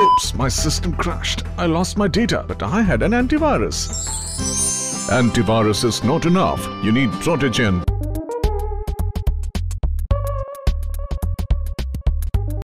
Oops, my system crashed. I lost my data, but I had an antivirus. Antivirus is not enough. You need protegen.